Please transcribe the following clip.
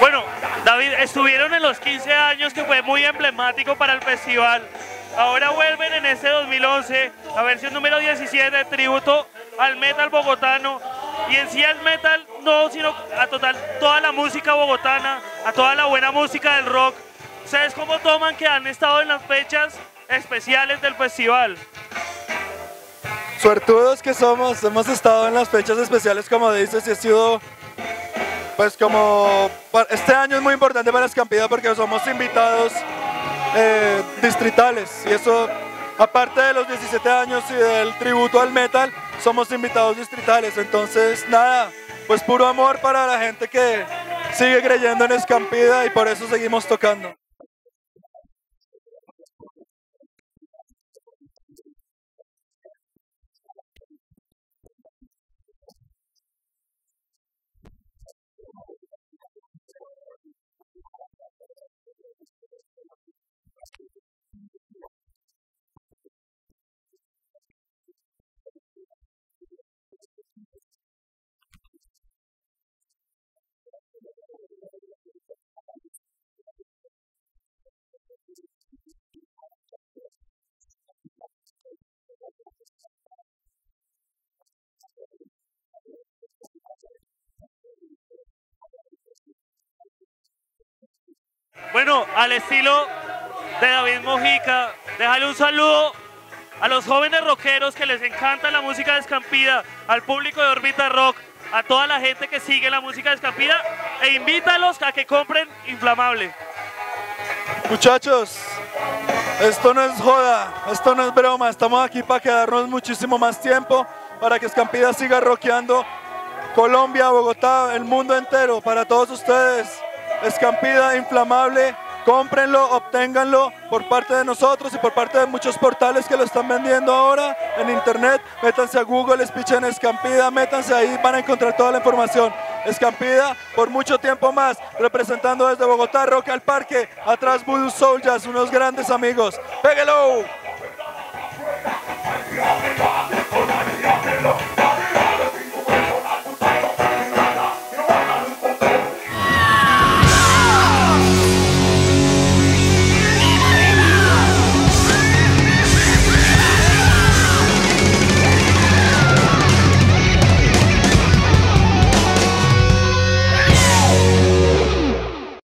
Bueno, David, estuvieron en los 15 años que fue muy emblemático para el festival. Ahora vuelven en este 2011, la versión número 17 de tributo al metal bogotano. Y en sí al metal, no, sino a total, toda la música bogotana, a toda la buena música del rock. ¿Ustedes cómo toman que han estado en las fechas especiales del festival? Suertudos que somos, hemos estado en las fechas especiales como dices y ha sido pues como este año es muy importante para Escampida porque somos invitados eh, distritales. Y eso aparte de los 17 años y del tributo al metal somos invitados distritales. Entonces nada pues puro amor para la gente que sigue creyendo en Escampida y por eso seguimos tocando. Bueno, al estilo de David Mojica, déjale un saludo a los jóvenes rockeros que les encanta la música de Escampida, al público de Orbita Rock, a toda la gente que sigue la música de Escampida e invítalos a que compren Inflamable. Muchachos, esto no es joda, esto no es broma, estamos aquí para quedarnos muchísimo más tiempo, para que Escampida siga rockeando Colombia, Bogotá, el mundo entero, para todos ustedes. Escampida inflamable, cómprenlo, obténganlo por parte de nosotros y por parte de muchos portales que lo están vendiendo ahora en internet. Métanse a Google, en Escampida, métanse ahí, van a encontrar toda la información. Escampida por mucho tiempo más, representando desde Bogotá, Rock al Parque, atrás Voodoo Soldiers, unos grandes amigos. ¡Péguelo!